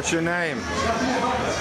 What's your name?